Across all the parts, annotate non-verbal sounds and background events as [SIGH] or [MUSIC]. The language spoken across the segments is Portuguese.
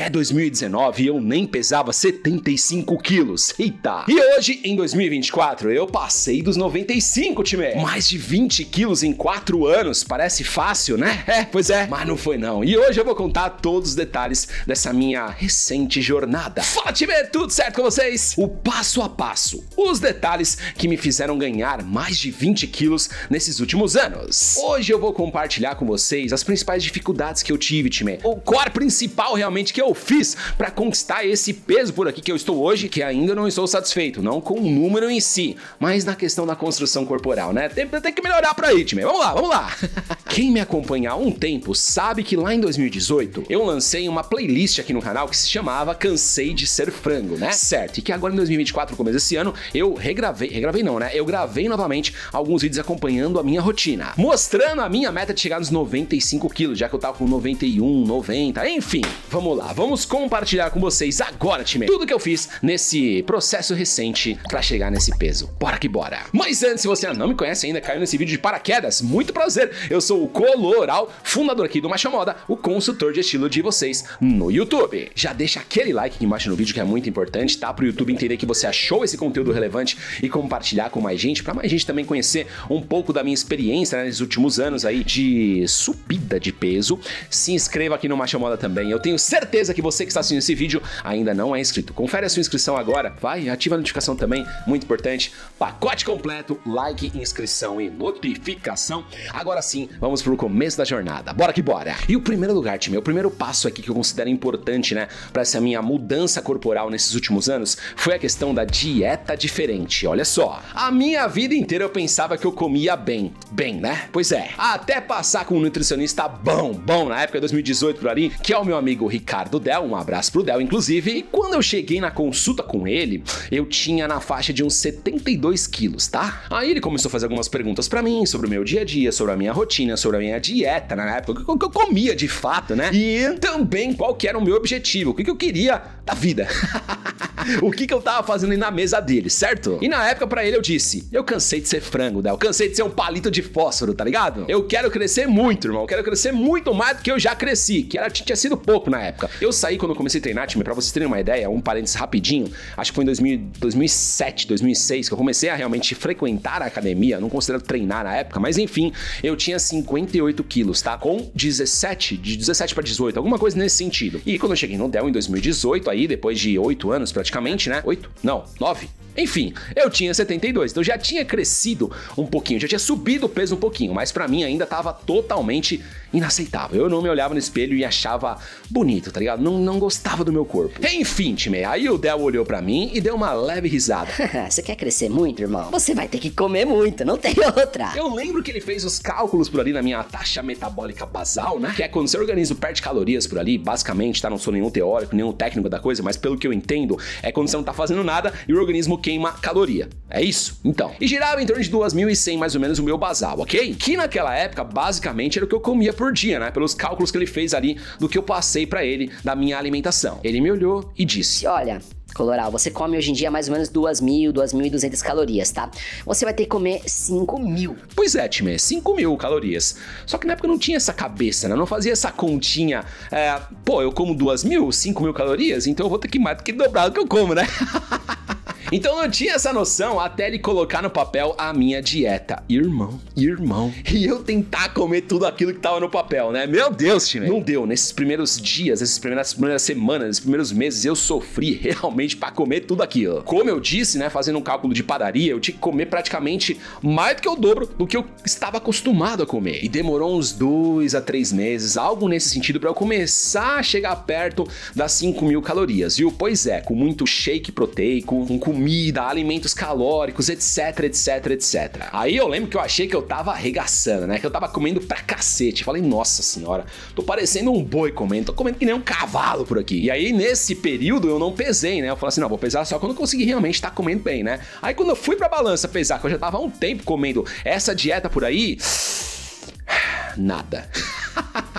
Até 2019 eu nem pesava 75 quilos. Eita! E hoje, em 2024, eu passei dos 95, time. Mais de 20 quilos em 4 anos. Parece fácil, né? [LAUGHS] É, pois é. Mas não foi não. E hoje eu vou contar todos os detalhes dessa minha recente jornada. Fala, time! Tudo certo com vocês? O passo a passo. Os detalhes que me fizeram ganhar mais de 20 quilos nesses últimos anos. Hoje eu vou compartilhar com vocês as principais dificuldades que eu tive, time. O core principal realmente que eu fiz para conquistar esse peso por aqui que eu estou hoje, que ainda não estou satisfeito, não com o número em si, mas na questão da construção corporal, né? Tem, tem que melhorar pra aí, time. Vamos lá, vamos lá. [LAUGHS] Quem me acompanha há um tempo sabe que lá em 2018 eu lancei uma playlist aqui no canal que se chamava Cansei de Ser Frango, né? Certo, e que agora em 2024, no começo desse ano, eu regravei, regravei não, né? Eu gravei novamente alguns vídeos acompanhando a minha rotina, mostrando a minha meta de chegar nos 95 quilos, já que eu tava com 91, 90, enfim. Vamos lá, vamos compartilhar com vocês agora, time, tudo que eu fiz nesse processo recente para chegar nesse peso. Bora que bora! Mas antes, se você não me conhece ainda, caiu nesse vídeo de paraquedas, muito prazer! Eu sou o Coloral, fundador aqui do Macha Moda, o consultor de estilo de vocês no YouTube. Já deixa aquele like aqui embaixo no vídeo que é muito importante, tá? Pro YouTube entender que você achou esse conteúdo relevante e compartilhar com mais gente, para mais gente também conhecer um pouco da minha experiência né, nesses últimos anos aí de subida de peso. Se inscreva aqui no Macha Moda também. Eu tenho certeza que você que está assistindo esse vídeo ainda não é inscrito. Confere a sua inscrição agora, vai, ativa a notificação também, muito importante. Pacote completo, like, inscrição e notificação. Agora sim, vamos pro começo da jornada. Bora que bora! E o primeiro lugar, time, o primeiro passo aqui que eu considero importante, né, para essa minha mudança corporal nesses últimos anos foi a questão da dieta diferente. Olha só, a minha vida inteira eu pensava que eu comia bem. Bem, né? Pois é. Até passar com um nutricionista bom, bom, na época de 2018 por ali, que é o meu amigo Ricardo Del, um abraço pro Del, inclusive. E quando eu cheguei na consulta com ele, eu tinha na faixa de uns 72 quilos, tá? Aí ele começou a fazer algumas perguntas para mim sobre o meu dia a dia, sobre a minha rotina, sobre a minha dieta na época, o que eu comia de fato, né? E também qual que era o meu objetivo, o que eu queria da vida. [LAUGHS] o que, que eu tava fazendo aí na mesa dele, certo? E na época para ele eu disse: Eu cansei de ser frango, Del. Cansei de ser um palito de fósforo, tá ligado? Eu quero crescer muito, irmão. Eu quero crescer muito mais do que eu já cresci, que era, tinha sido pouco na época. Eu saí quando eu comecei a treinar, time, pra vocês terem uma ideia, um parênteses rapidinho. Acho que foi em 2000, 2007, 2006 que eu comecei a realmente frequentar a academia. Não considero treinar na época, mas enfim, eu tinha 58 quilos, tá? Com 17, de 17 para 18, alguma coisa nesse sentido. E quando eu cheguei no Dell em 2018, aí depois de 8 anos praticamente, né? 8? Não, 9. Enfim, eu tinha 72, então já tinha crescido um pouquinho, já tinha subido o peso um pouquinho, mas para mim ainda tava totalmente inaceitável. Eu não me olhava no espelho e achava bonito, tá ligado? Não, não gostava do meu corpo. Enfim, time, aí o Del olhou para mim e deu uma leve risada. [LAUGHS] Você quer crescer muito, irmão? Você vai ter que comer muito, não tem outra. Eu lembro que ele fez os cálculos por ali na minha taxa metabólica basal, né? Que é quando seu organismo perde calorias por ali, basicamente, tá? Não sou nenhum teórico, nenhum técnico da coisa, mas pelo que eu entendo, é quando você não tá fazendo nada e o organismo queima caloria. É isso? Então. E girava em torno de 2.100 mais ou menos o meu basal, ok? Que naquela época, basicamente, era o que eu comia por dia, né? Pelos cálculos que ele fez ali do que eu passei para ele da minha alimentação. Ele me olhou e disse: Olha, Coloral, você come hoje em dia mais ou menos 2.000, 2.200 calorias, tá? Você vai ter que comer 5 mil. Pois é, time, 5 mil calorias. Só que na época eu não tinha essa cabeça, né? Eu não fazia essa continha. É, pô, eu como 2 mil, 5 mil calorias, então eu vou ter que mais do que dobrar o que eu como, né? [LAUGHS] Então eu não tinha essa noção até ele colocar no papel a minha dieta. Irmão, irmão. E eu tentar comer tudo aquilo que tava no papel, né? Meu Deus, time. Não deu. Nesses primeiros dias, nesses primeiras, primeiras semanas, nesses primeiros meses, eu sofri [LAUGHS] realmente para comer tudo aquilo. Como eu disse, né? Fazendo um cálculo de padaria, eu tinha que comer praticamente mais do que o dobro do que eu estava acostumado a comer. E demorou uns dois a três meses, algo nesse sentido, para eu começar a chegar perto das 5 mil calorias, viu? Pois é, com muito shake proteico, com comida, alimentos calóricos, etc, etc, etc. Aí eu lembro que eu achei que eu tava arregaçando, né? Que eu tava comendo pra cacete. Falei, nossa senhora, tô parecendo um boi comendo, tô comendo que nem um cavalo por aqui. E aí nesse período eu não pesei, né? Eu falei assim, não, vou pesar só quando eu conseguir realmente estar tá comendo bem, né? Aí quando eu fui pra balança pesar, que eu já tava há um tempo comendo essa dieta por aí, [SIGHS] nada. [LAUGHS]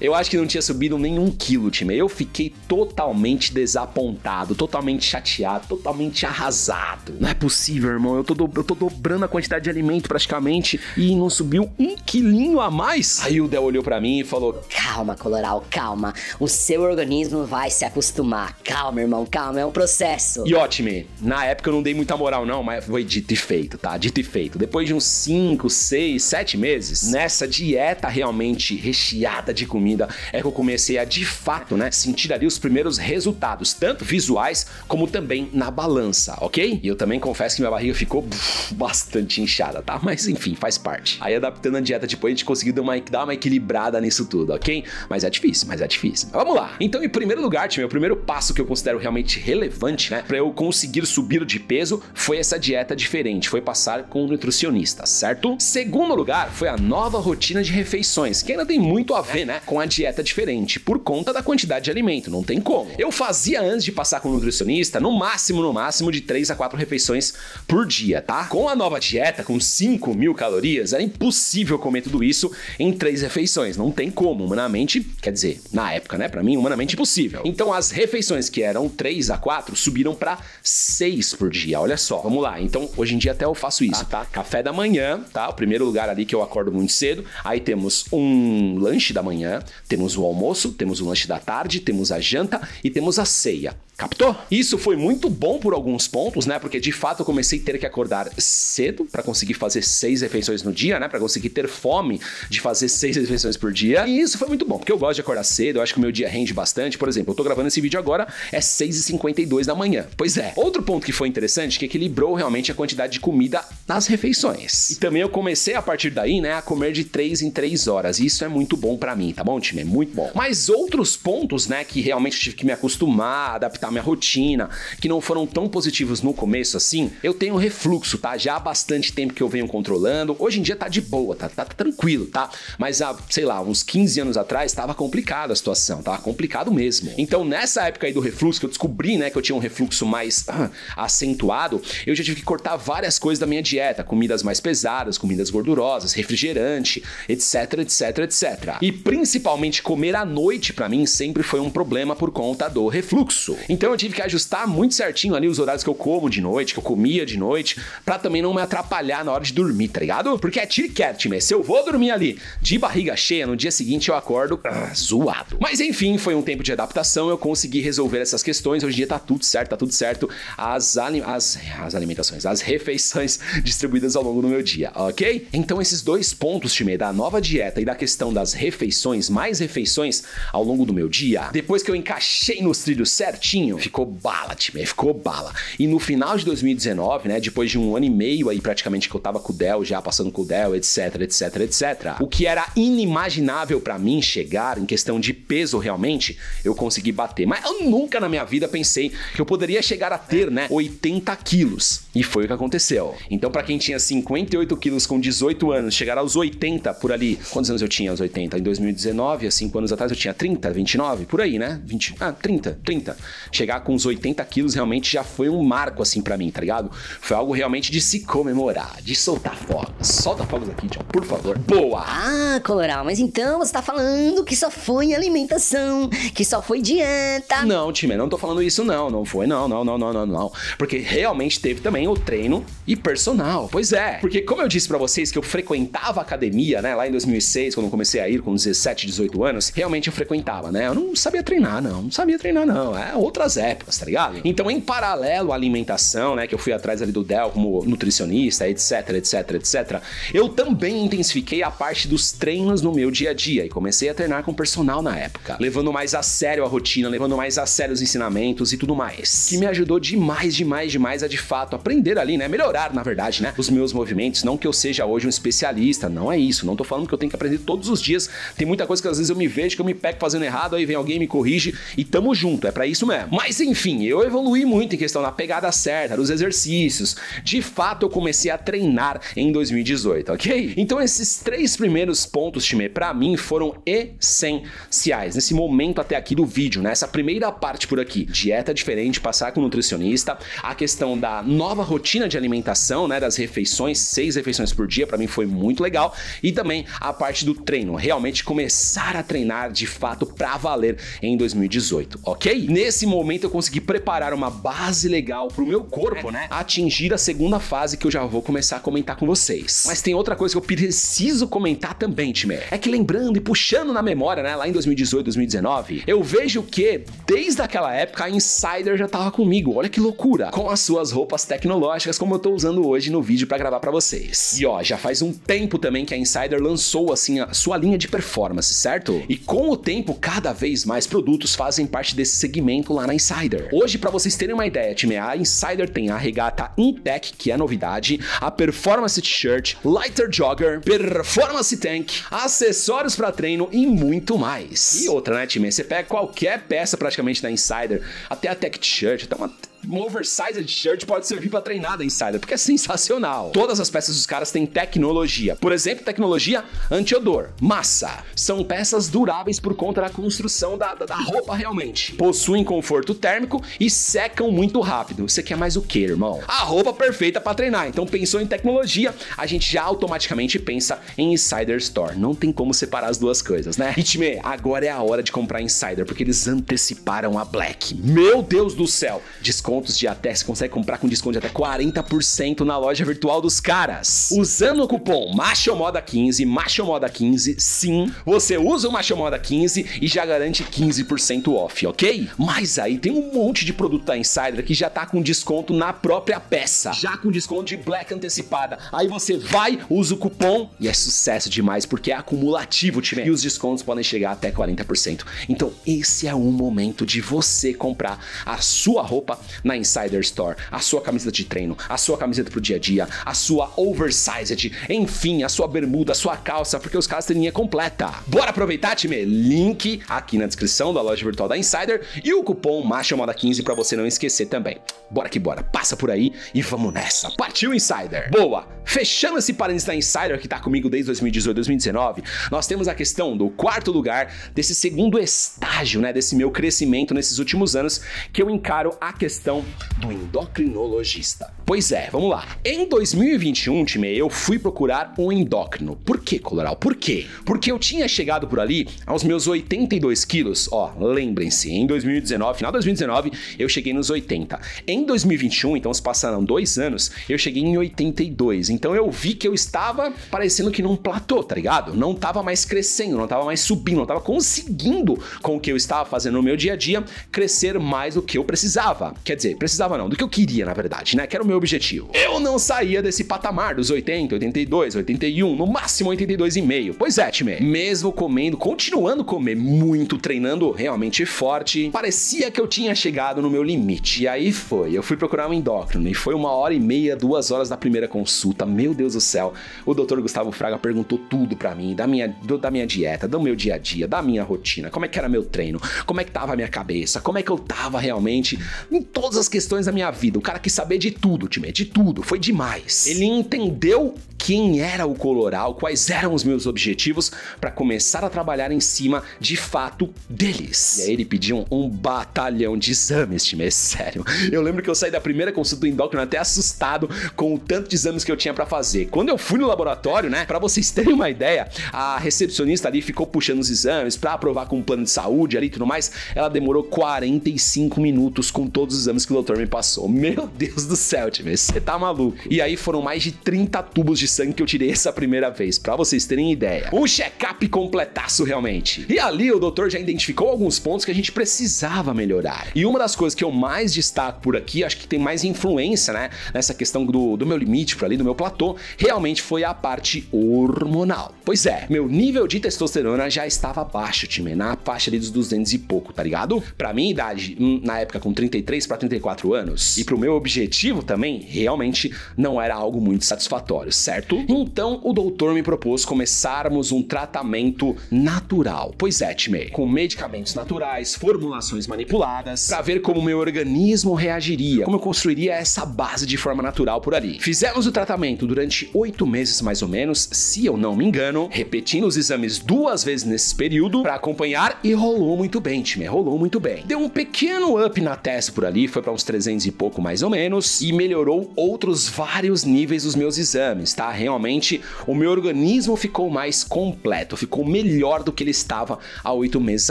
Eu acho que não tinha subido nenhum quilo, time. Eu fiquei totalmente desapontado, totalmente chateado, totalmente arrasado. Não é possível, irmão. Eu tô, do, eu tô dobrando a quantidade de alimento praticamente e não subiu um quilinho a mais. Aí o Del olhou para mim e falou: Calma, Coloral, calma. O seu organismo vai se acostumar. Calma, irmão, calma. É um processo. E ótimo, na época eu não dei muita moral, não, mas foi dito e feito, tá? Dito e feito. Depois de uns 5, 6, 7 meses, nessa dieta realmente recheada de comida, é que eu comecei a de fato, né, sentir ali os primeiros resultados, tanto visuais como também na balança, ok? E eu também confesso que minha barriga ficou bastante inchada, tá? Mas enfim, faz parte. Aí adaptando a dieta depois a gente conseguiu dar uma, dar uma equilibrada nisso tudo, ok? Mas é difícil, mas é difícil. Vamos lá. Então, em primeiro lugar, time, o primeiro passo que eu considero realmente relevante, né, para eu conseguir subir de peso foi essa dieta diferente, foi passar com um nutricionista, certo? Segundo lugar, foi a nova rotina de refeições, que ainda tem muito a ver, né, com a dieta diferente, por conta da quantidade de alimento, não tem como. Eu fazia antes de passar com um nutricionista, no máximo, no máximo, de 3 a 4 refeições por dia, tá? Com a nova dieta, com 5 mil calorias, era impossível comer tudo isso em três refeições, não tem como, humanamente, quer dizer, na época, né, para mim, humanamente impossível. Então as refeições que eram 3 a 4 subiram para 6 por dia, olha só. Vamos lá, então hoje em dia até eu faço isso, tá? tá? Café da manhã, tá? O primeiro lugar ali que eu acordo muito cedo, aí temos um lanche da manhã, temos o almoço, temos o lanche da tarde, temos a janta e temos a ceia. Captou? Isso foi muito bom por alguns pontos, né? Porque de fato eu comecei a ter que acordar cedo para conseguir fazer seis refeições no dia, né? Para conseguir ter fome de fazer seis refeições por dia. E isso foi muito bom, porque eu gosto de acordar cedo, eu acho que o meu dia rende bastante. Por exemplo, eu tô gravando esse vídeo agora, é 6h52 da manhã. Pois é. Outro ponto que foi interessante que equilibrou realmente a quantidade de comida nas refeições. E também eu comecei a partir daí, né, a comer de 3 em 3 horas. E isso é muito bom para mim, tá bom, time? É muito bom. Mas outros pontos, né, que realmente tive que me acostumar, adaptar minha rotina, que não foram tão positivos no começo assim, eu tenho refluxo, tá? Já há bastante tempo que eu venho controlando. Hoje em dia tá de boa, tá, tá, tá tranquilo, tá? Mas há, sei lá, uns 15 anos atrás tava complicada a situação, tava complicado mesmo. Então, nessa época aí do refluxo, que eu descobri, né, que eu tinha um refluxo mais ah, acentuado, eu já tive que cortar várias coisas da minha dieta, comidas mais pesadas, comidas gordurosas, refrigerante, etc, etc, etc. E principalmente comer à noite para mim sempre foi um problema por conta do refluxo. Então eu tive que ajustar muito certinho ali os horários que eu como de noite, que eu comia de noite, para também não me atrapalhar na hora de dormir, tá ligado? Porque é tiro mas se eu vou dormir ali de barriga cheia, no dia seguinte eu acordo ah, zoado. Mas enfim, foi um tempo de adaptação, eu consegui resolver essas questões, hoje em dia tá tudo certo, tá tudo certo. As, as, as alimentações, as refeições [LAUGHS] distribuídas ao longo do meu dia, ok? Então esses dois pontos, time, da nova dieta e da questão das refeições, mais refeições ao longo do meu dia, depois que eu encaixei nos trilhos certinho, ficou bala, time, ficou bala. E no final de 2019, né, depois de um ano e meio aí praticamente que eu tava com o Dell, já passando com o Dell, etc, etc, etc, o que era inimaginável para mim chegar em questão de peso realmente, eu consegui bater. Mas eu nunca na minha vida pensei que eu poderia chegar a ter, né, 80 quilos. E foi o que aconteceu. Então, para quem tinha 58 quilos com 18 anos, chegar aos 80 por ali. Quantos anos eu tinha aos 80? Em 2019, há 5 anos atrás, eu tinha 30, 29, por aí, né? 20, ah, 30, 30. Chegar com os 80 quilos realmente já foi um marco, assim, para mim, tá ligado? Foi algo realmente de se comemorar, de soltar fogos. Solta fogos aqui, John, por favor. Boa! Ah, Coloral, mas então você tá falando que só foi alimentação, que só foi dieta. Não, time, não tô falando isso, não. Não foi, não, não, não, não, não, não. Porque realmente teve também o treino e personal. Pois é. Porque como eu disse para vocês que eu frequentava academia, né, lá em 2006, quando eu comecei a ir com 17, 18 anos, realmente eu frequentava, né? Eu não sabia treinar, não. Não sabia treinar, não. É outras épocas, tá ligado? Então, em paralelo à alimentação, né, que eu fui atrás ali do Del como nutricionista, etc, etc, etc, eu também intensifiquei a parte dos treinos no meu dia a dia e comecei a treinar com personal na época, levando mais a sério a rotina, levando mais a sério os ensinamentos e tudo mais. Que me ajudou demais, demais, demais a de fato aprender ali, né? Melhorar, na verdade, né? Os meus movimentos. Não que eu seja hoje um especialista, não é isso. Não tô falando que eu tenho que aprender todos os dias. Tem muita coisa que às vezes eu me vejo que eu me pego fazendo errado, aí vem alguém me corrige e tamo junto. É para isso mesmo. Mas enfim, eu evolui muito em questão da pegada certa, dos exercícios. De fato, eu comecei a treinar em 2018, ok? Então esses três primeiros pontos, time, para mim foram essenciais nesse momento até aqui do vídeo, né? Essa primeira parte por aqui, dieta diferente, passar com nutricionista, a questão da nova rotina de alimentação, né, das refeições, seis refeições por dia, para mim foi muito legal, e também a parte do treino, realmente começar começar a treinar de fato pra valer em 2018, ok? Nesse momento eu consegui preparar uma base legal pro meu corpo, né? Atingir a segunda fase que eu já vou começar a comentar com vocês. Mas tem outra coisa que eu preciso comentar também, time. É que lembrando e puxando na memória, né, lá em 2018, 2019, eu vejo que desde aquela época a Insider já tava comigo. Olha que loucura! Com as suas roupas tecnológicas como eu tô usando hoje no vídeo para gravar para vocês. E ó, já faz um tempo também que a Insider lançou assim a sua linha de performance, certo? E com o tempo, cada vez mais produtos fazem parte desse segmento lá na Insider. Hoje, para vocês terem uma ideia, time, a Insider tem a regata Intech, que é novidade, a Performance T-shirt, Lighter Jogger, Performance Tank, acessórios para treino e muito mais. E outra, né, time? Você pega qualquer peça praticamente da Insider, até a Tech T-shirt, até uma um oversized shirt pode servir para treinar da Insider, porque é sensacional. Todas as peças dos caras têm tecnologia. Por exemplo, tecnologia anti-odor, massa. São peças duráveis por conta da construção da, da, da, roupa realmente. Possuem conforto térmico e secam muito rápido. Você quer mais o que, irmão? A roupa perfeita para treinar. Então pensou em tecnologia, a gente já automaticamente pensa em Insider Store. Não tem como separar as duas coisas, né? E time, agora é a hora de comprar Insider, porque eles anteciparam a Black. Meu Deus do céu! Desconto descontos de até, você consegue comprar com desconto de até 40% na loja virtual dos caras. Usando o cupom MACHOMODA15, MACHOMODA15, sim, você usa o MACHOMODA15 e já garante 15% off, ok? Mas aí tem um monte de produto da Insider que já tá com desconto na própria peça, já com desconto de Black antecipada. Aí você vai, usa o cupom e é sucesso demais porque é acumulativo, time. E os descontos podem chegar até 40%. Então esse é o momento de você comprar a sua roupa na Insider Store, a sua camiseta de treino, a sua camiseta pro dia a dia, a sua oversized, enfim, a sua bermuda, a sua calça, porque os caras têm linha completa. Bora aproveitar, time? Link aqui na descrição da loja virtual da Insider e o cupom MACHAMODA15 para você não esquecer também. Bora que bora, passa por aí e vamos nessa. Partiu Insider! Boa! Fechando esse parênteses da Insider que tá comigo desde 2018, 2019, nós temos a questão do quarto lugar desse segundo estágio, né, desse meu crescimento nesses últimos anos, que eu encaro a questão do endocrinologista. Pois é, vamos lá. Em 2021, time, eu fui procurar um endócrino. Por que, Coloral? Por quê? Porque eu tinha chegado por ali aos meus 82 quilos. Ó, lembrem-se, em 2019, final de 2019, eu cheguei nos 80. Em 2021, então se passaram dois anos, eu cheguei em 82. Então eu vi que eu estava parecendo que num platô, tá ligado? Não tava mais crescendo, não tava mais subindo, não tava conseguindo com o que eu estava fazendo no meu dia a dia crescer mais do que eu precisava. Quer dizer, precisava não, do que eu queria, na verdade, né? Que era o meu objetivo. Eu não saía desse patamar dos 80, 82, 81, no máximo 82,5. Pois é, time, mesmo comendo, continuando a comer muito, treinando realmente forte, parecia que eu tinha chegado no meu limite. E aí foi, eu fui procurar um endócrino e foi uma hora e meia, duas horas da primeira consulta. Meu Deus do céu, o doutor Gustavo Fraga perguntou tudo para mim, da minha, do, da minha dieta, do meu dia a dia, da minha rotina, como é que era meu treino, como é que tava a minha cabeça, como é que eu tava realmente em todas as questões da minha vida. O cara quis saber de tudo, time, de tudo. Foi demais. Ele entendeu quem era o Coloral, quais eram os meus objetivos para começar a trabalhar em cima de fato deles. E aí ele pediu um, batalhão de exames, time, é sério. Eu lembro que eu saí da primeira consulta do endócrino até assustado com o tanto de exames que eu tinha para fazer. Quando eu fui no laboratório, né, para vocês terem uma ideia, a recepcionista ali ficou puxando os exames para aprovar com um plano de saúde ali e tudo mais. Ela demorou 45 minutos com todos os exames exames que o doutor me passou. Meu Deus do céu, time, você tá maluco. E aí foram mais de 30 tubos de sangue que eu tirei essa primeira vez, para vocês terem ideia. Um check-up completaço realmente. E ali o doutor já identificou alguns pontos que a gente precisava melhorar. E uma das coisas que eu mais destaco por aqui, acho que tem mais influência, né, nessa questão do, do meu limite para ali, do meu platô, realmente foi a parte hormonal. Pois é, meu nível de testosterona já estava baixo, time, na faixa ali dos 200 e pouco, tá ligado? Pra minha idade, hum, na época com 33 para 34 anos. E pro meu objetivo também, realmente não era algo muito satisfatório, certo? Então o doutor me propôs começarmos um tratamento natural. Pois é, time, com medicamentos naturais, formulações manipuladas, para ver como meu organismo reagiria, como eu construiria essa base de forma natural por ali. Fizemos o tratamento durante oito meses mais ou menos, se eu não me engano, repetindo os exames duas vezes nesse período para acompanhar e rolou muito bem, time, rolou muito bem. Deu um pequeno up na testa por ali, foi para uns 300 e pouco mais ou menos, e melhorou outros vários níveis dos meus exames, tá? Tá? Realmente, o meu organismo ficou mais completo, ficou melhor do que ele estava há oito meses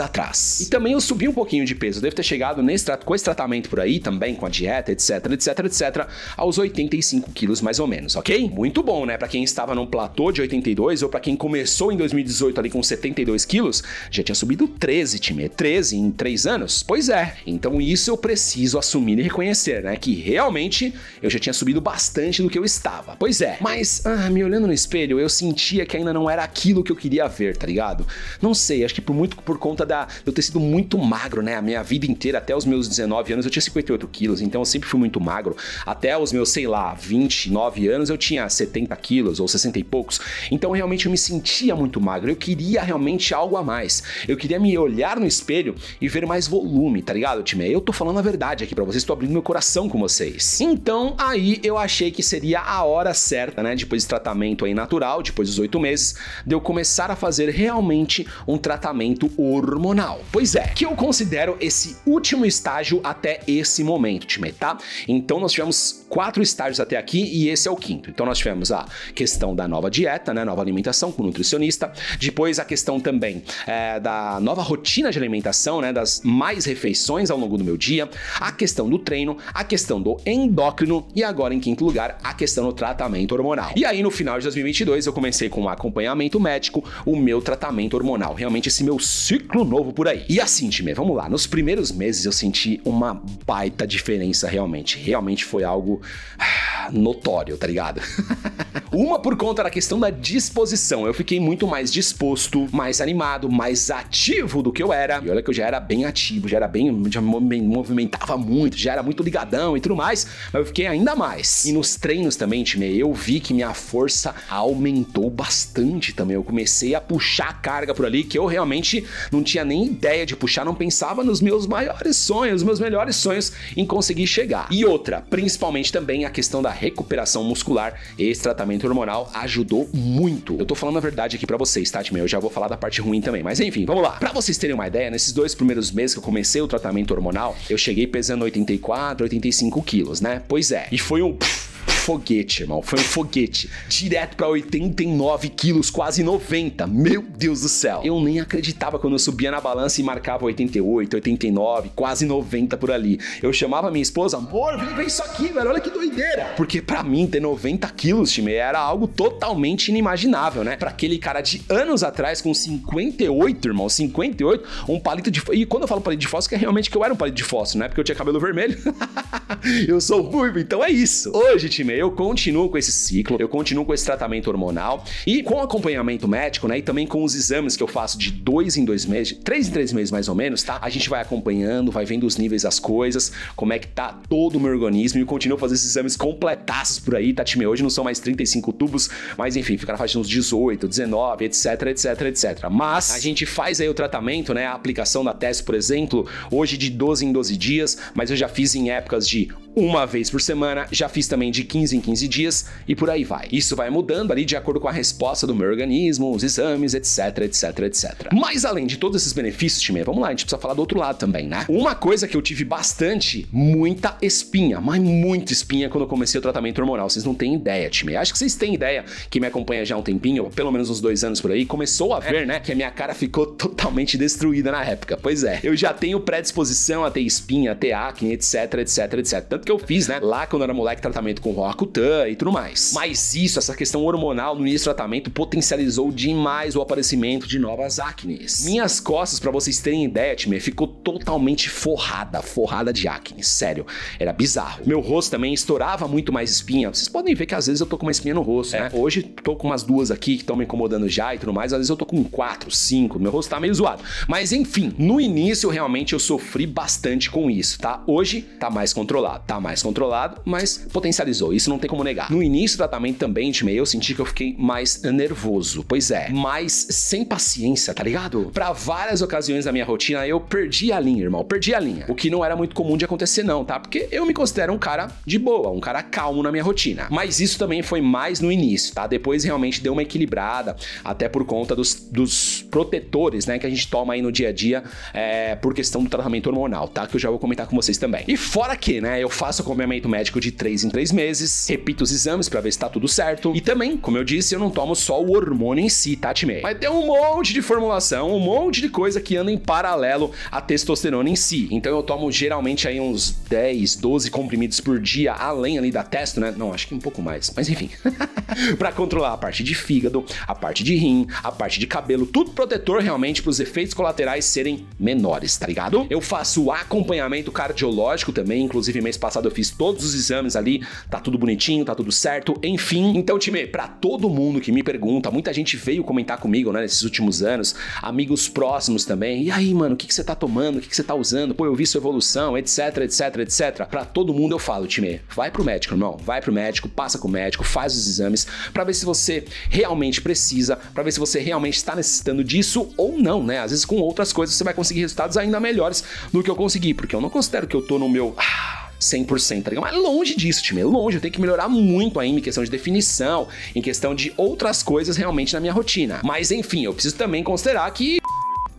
atrás. E também eu subi um pouquinho de peso, devo ter chegado nesse, com esse tratamento por aí também, com a dieta, etc, etc, etc, aos 85 quilos mais ou menos, ok? Muito bom, né? Pra quem estava num platô de 82 ou para quem começou em 2018 ali com 72 quilos, já tinha subido 13, time. 13 em 3 anos? Pois é. Então isso eu preciso assumir e reconhecer, né? Que realmente eu já tinha subido bastante do que eu estava. Pois é. Mas, ah, me olhando no espelho, eu sentia que ainda não era aquilo que eu queria ver, tá ligado? Não sei, acho que por muito por conta da eu ter sido muito magro, né? A minha vida inteira, até os meus 19 anos, eu tinha 58 quilos, então eu sempre fui muito magro. Até os meus, sei lá, 29 anos, eu tinha 70 quilos ou 60 e poucos. Então realmente eu me sentia muito magro. Eu queria realmente algo a mais. Eu queria me olhar no espelho e ver mais volume, tá ligado, time? Eu tô falando a verdade aqui para vocês, tô abrindo meu coração com vocês. Então aí eu achei que seria a hora certa, né? Depois desse tratamento aí natural, depois dos oito meses, de eu começar a fazer realmente um tratamento hormonal. Pois é, que eu considero esse último estágio até esse momento, time, tá? Então nós tivemos quatro estágios até aqui e esse é o quinto. Então nós tivemos a questão da nova dieta, né? Nova alimentação com nutricionista. Depois a questão também é, da nova rotina de alimentação, né? Das mais refeições ao longo do meu dia. A questão do treino, a questão do endócrino e agora em quinto lugar a questão do tratamento hormonal. E aí no final de 2022 eu comecei com um acompanhamento médico, o meu tratamento hormonal. Realmente esse meu ciclo novo por aí. E assim, time, vamos lá. Nos primeiros meses eu senti uma baita diferença realmente. Realmente foi algo notório, tá ligado? [LAUGHS] Uma por conta da questão da disposição. Eu fiquei muito mais disposto, mais animado, mais ativo do que eu era. E olha que eu já era bem ativo, já era bem, já me movimentava muito, já era muito ligadão e tudo mais, mas eu fiquei ainda mais. E nos treinos também, time, eu vi que minha força aumentou bastante também. Eu comecei a puxar a carga por ali que eu realmente não tinha nem ideia de puxar, não pensava nos meus maiores sonhos, meus melhores sonhos em conseguir chegar. E outra, principalmente também a questão da recuperação muscular, esse tratamento hormonal ajudou muito. Eu tô falando a verdade aqui para vocês, tá, time? Eu já vou falar da parte ruim também, mas enfim, vamos lá. Para vocês terem uma ideia, nesses dois primeiros meses que eu comecei o tratamento hormonal, eu cheguei pesando 84, 85 quilos, né? Pois é. E foi um foguete, irmão. Foi um foguete. Direto para 89 quilos, quase 90. Meu Deus do céu. Eu nem acreditava quando eu subia na balança e marcava 88, 89, quase 90 por ali. Eu chamava minha esposa, amor, vem ver isso aqui, velho. Olha que doideira. Porque para mim, ter 90 quilos, time, era algo totalmente inimaginável, né? Pra aquele cara de anos atrás, com 58, irmão, 58, um palito de. E quando eu falo palito de fósforo, é realmente que eu era um palito de fósforo, né? Porque eu tinha cabelo vermelho. [LAUGHS] eu sou ruivo, então é isso. Hoje, time, eu continuo com esse ciclo, eu continuo com esse tratamento hormonal e com acompanhamento médico, né? E também com os exames que eu faço de dois em dois meses, três em três meses mais ou menos, tá? A gente vai acompanhando, vai vendo os níveis das coisas, como é que tá todo o meu organismo e continuo fazendo esses exames completaços por aí, tá, time? Hoje não são mais 35 tubos, mas enfim, fica na faixa uns 18, 19, etc, etc, etc. Mas a gente faz aí o tratamento, né? A aplicação da teste, por exemplo, hoje de 12 em 12 dias, mas eu já fiz em épocas de uma vez por semana, já fiz também de 15 em 15 dias e por aí vai. Isso vai mudando ali de acordo com a resposta do meu organismo, os exames, etc, etc, etc. Mas além de todos esses benefícios, time, vamos lá, a gente precisa falar do outro lado também, né? Uma coisa que eu tive bastante, muita espinha, mas muita espinha quando eu comecei o tratamento hormonal. Vocês não têm ideia, time. Acho que vocês têm ideia, que me acompanha já há um tempinho, pelo menos uns dois anos por aí, começou a ver, né, que a minha cara ficou totalmente destruída na época. Pois é, eu já tenho predisposição a ter espinha, a ter acne, etc, etc, etc. Tanto que eu fiz, né, lá quando eu era moleque, tratamento com Roacutan e tudo mais. Mas isso, essa questão hormonal no início do tratamento potencializou demais o aparecimento de novas acnes. Minhas costas, para vocês terem ideia, time, ficou totalmente forrada, forrada de acne, sério. Era bizarro. Meu rosto também estourava muito mais espinha. Vocês podem ver que às vezes eu tô com uma espinha no rosto, é. né? Hoje tô com umas duas aqui que estão me incomodando já e tudo mais. Às vezes eu tô com quatro, cinco. Meu rosto tá meio zoado. Mas enfim, no início realmente eu sofri bastante com isso, tá? Hoje tá mais controlado, tá mais controlado, mas potencializou. Isso não tem como negar. No início do tratamento também, time, eu senti que eu fiquei mais nervoso. Pois é, mais sem paciência, tá ligado? Para várias ocasiões da minha rotina eu perdi a linha, irmão. Perdi a linha. O que não era muito comum de acontecer, não, tá? Porque eu me considero um cara de boa, um cara calmo na minha rotina. Mas isso também foi mais no início, tá? Depois realmente deu uma equilibrada, até por conta dos, dos protetores, né, que a gente toma aí no dia a dia é, por questão do tratamento hormonal, tá? Que eu já vou comentar com vocês também. E fora que, né, eu faço acompanhamento médico de 3 em 3 meses, repito os exames para ver se tá tudo certo. E também, como eu disse, eu não tomo só o hormônio em si, tá, time? Mas tem um monte de formulação, um monte de coisa que anda em paralelo à testosterona em si. Então eu tomo geralmente aí uns 10, 12 comprimidos por dia, além ali da testo, né? Não, acho que um pouco mais, mas enfim. [LAUGHS] para controlar a parte de fígado, a parte de rim, a parte de cabelo, tudo protetor realmente para os efeitos colaterais serem menores, tá ligado? Eu faço acompanhamento cardiológico também, inclusive mês passado eu fiz todos os exames ali, tá tudo bonitinho, tá tudo certo, enfim. Então, time, para todo mundo que me pergunta, muita gente veio comentar comigo, né, nesses últimos anos, amigos próximos também. E aí, mano, o que, que você tá tomando? O que, que você tá usando? Pô, eu vi sua evolução, etc, etc, etc. Para todo mundo eu falo, time, vai pro médico, irmão, vai pro médico, passa com o médico, faz os exames para ver se você realmente precisa, para ver se você realmente está necessitando disso ou não, né? Às vezes com outras coisas você vai conseguir resultados ainda melhores do que eu consegui, porque eu não considero que eu tô no meu 100%, tá ligado? Mas longe disso, time, longe. Eu tenho que melhorar muito ainda em questão de definição, em questão de outras coisas realmente na minha rotina. Mas enfim, eu preciso também considerar que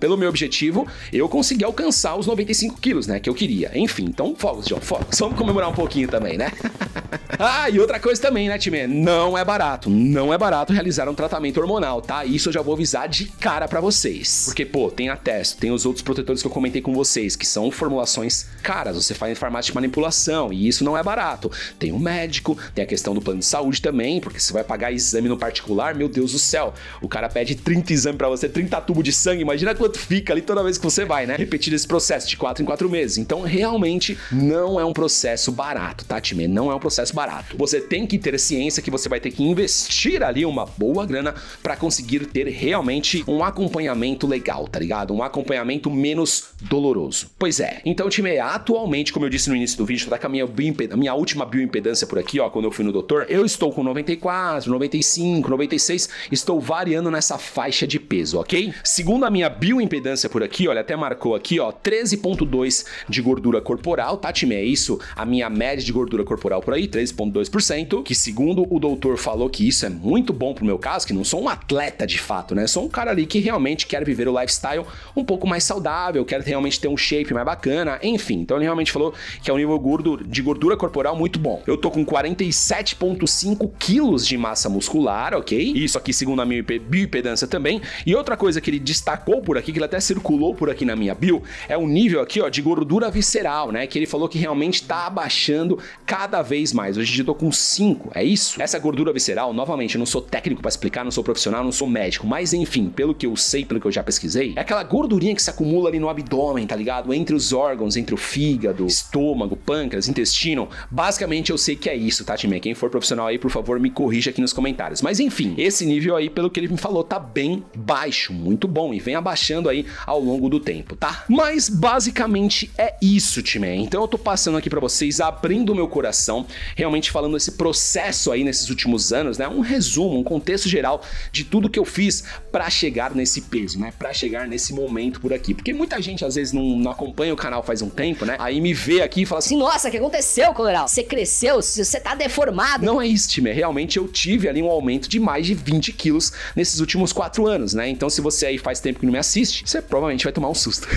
pelo meu objetivo, eu consegui alcançar os 95 quilos, né? Que eu queria. Enfim, então fogos, John, fogos. Vamos comemorar um pouquinho também, né? [LAUGHS] ah, e outra coisa também, né, time? Não é barato. Não é barato realizar um tratamento hormonal, tá? Isso eu já vou avisar de cara para vocês. Porque, pô, tem a testo, tem os outros protetores que eu comentei com vocês, que são formulações caras. Você faz em farmácia de manipulação e isso não é barato. Tem o médico, tem a questão do plano de saúde também, porque você vai pagar exame no particular, meu Deus do céu. O cara pede 30 exames para você, 30 tubos de sangue. Imagina quanto fica ali toda vez que você vai, né? Repetir esse processo de 4 em 4 meses. Então, realmente não é um processo barato, tá, time? Não é um processo barato. Você tem que ter ciência que você vai ter que investir ali uma boa grana para conseguir ter realmente um acompanhamento legal, tá ligado? Um acompanhamento menos doloroso. Pois é. Então, time, atualmente, como eu disse no início do vídeo, tá com a minha, a minha última bioimpedância por aqui, ó, quando eu fui no doutor, eu estou com 94, 95, 96, estou variando nessa faixa de peso, ok? Segundo a minha bioimpedância por aqui, olha, até marcou aqui, ó, 13.2 de gordura corporal, tá, time? É isso, a minha média de gordura corporal por aí, 13.2%, que segundo o doutor falou que isso é muito bom pro meu caso, que não sou um atleta de fato, né? Sou um cara ali que realmente quer viver o lifestyle um pouco mais saudável, quer realmente ter um shape mais bacana, enfim. Então ele realmente falou que é um nível gordo, de gordura corporal muito bom. Eu tô com 47.5 quilos de massa muscular, ok? Isso aqui segundo a minha bioimpedância também. E outra coisa que ele destacou por aqui, que ele até circulou por aqui na minha bio, é o nível aqui, ó, de gordura visceral, né? Que ele falou que realmente tá abaixando cada vez mais. Hoje em dia eu tô com 5, é isso? Essa gordura visceral, novamente, eu não sou técnico para explicar, não sou profissional, não sou médico, mas enfim, pelo que eu sei, pelo que eu já pesquisei, é aquela gordurinha que se acumula ali no abdômen, tá ligado? Entre os órgãos, entre o fígado, estômago, pâncreas, intestino. Basicamente eu sei que é isso, tá, time? Quem for profissional aí, por favor, me corrija aqui nos comentários. Mas enfim, esse nível aí, pelo que ele me falou, tá bem baixo, muito bom, e vem abaixando aí ao longo do tempo, tá? Mas basicamente é isso, time. Então eu tô passando aqui para vocês, abrindo meu coração, realmente falando esse processo aí nesses últimos anos, né? Um resumo, um contexto geral de tudo que eu fiz para chegar nesse peso, né? Para chegar nesse momento por aqui. Porque muita gente às vezes não, não, acompanha o canal faz um tempo, né? Aí me vê aqui e fala assim: Nossa, o que aconteceu, Coloral? Você cresceu? Você tá deformado? Não é isso, time. Realmente eu tive ali um aumento de mais de 20 quilos nesses últimos quatro anos, né? Então se você aí faz tempo que não me assiste, você provavelmente vai tomar um susto.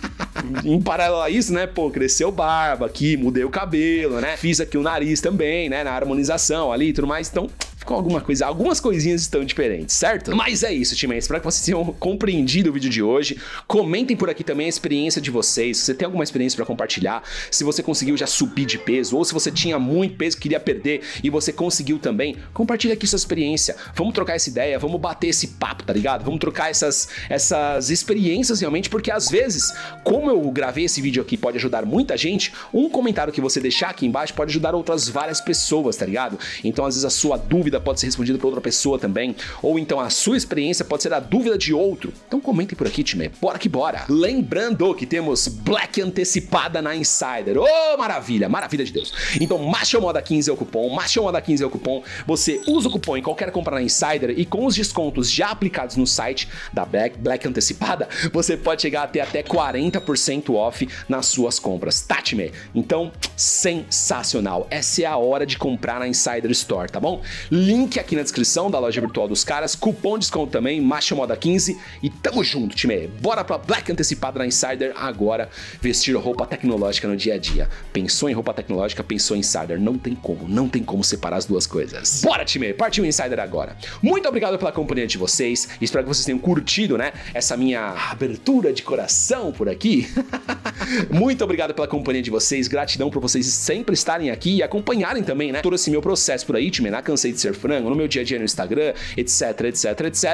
[LAUGHS] em paralelo a isso, né, pô, cresceu barba aqui, mudei o cabelo, né? Fiz aqui o nariz também, né, na harmonização ali e tudo mais. Então, ficou alguma coisa, algumas coisinhas estão diferentes, certo? Mas é isso, time. Espero que vocês tenham compreendido o vídeo de hoje. Comentem por aqui também a experiência de vocês. Se você tem alguma experiência para compartilhar, se você conseguiu já subir de peso, ou se você tinha muito peso que queria perder e você conseguiu também, compartilha aqui sua experiência. Vamos trocar essa ideia, vamos bater esse papo, tá ligado? Vamos trocar essas, essas experiências realmente, porque às vezes, como eu gravei esse vídeo aqui pode ajudar muita gente, um comentário que você deixar aqui embaixo pode ajudar outras várias pessoas, tá ligado? Então, às vezes, a sua dúvida pode ser respondida por outra pessoa também, ou então a sua experiência pode ser a dúvida de outro. Então, comentem por aqui, time. Bora que bora! Lembrando que temos Black antecipada na Insider. Oh, maravilha! Maravilha de Deus! Então, Macho Moda 15 é o cupom, Macho Moda 15 é o cupom. Você usa o cupom em qualquer compra na Insider e com os descontos já aplicados no site da Black, Black antecipada, você pode chegar até até 40% off nas suas compras. Tatime. Então, sensacional. Essa é a hora de comprar na Insider Store, tá bom? Link aqui na descrição da loja virtual dos caras, cupom de desconto também, Macho Moda 15 e tamo junto, time. Bora pra Black antecipada na Insider agora, vestir roupa tecnológica no dia a dia. Pensou em roupa tecnológica, pensou em Insider, não tem como, não tem como separar as duas coisas. Bora, time, partiu Insider agora. Muito obrigado pela companhia de vocês, espero que vocês tenham curtido, né, essa minha abertura de coração por aqui. [LAUGHS] Muito obrigado pela companhia de vocês, gratidão por vocês sempre estarem aqui e acompanharem também, né, todo esse meu processo por aí, time, na Cansei de Ser Frango, no meu dia a dia no Instagram, etc, etc, etc.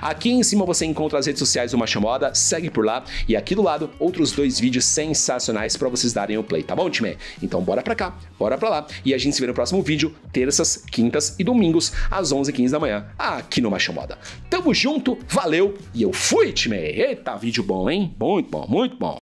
Aqui em cima você encontra as redes sociais do Macha Moda, segue por lá e aqui do lado outros dois vídeos sensacionais para vocês darem o play, tá bom, time? Então bora pra cá, bora pra lá e a gente se vê no próximo vídeo, terças, quintas e domingos às 11h15 da manhã, aqui no Macha Moda. Tamo junto, valeu e eu fui, time! Eita, vídeo bom, hein? Muito bom, muito bom.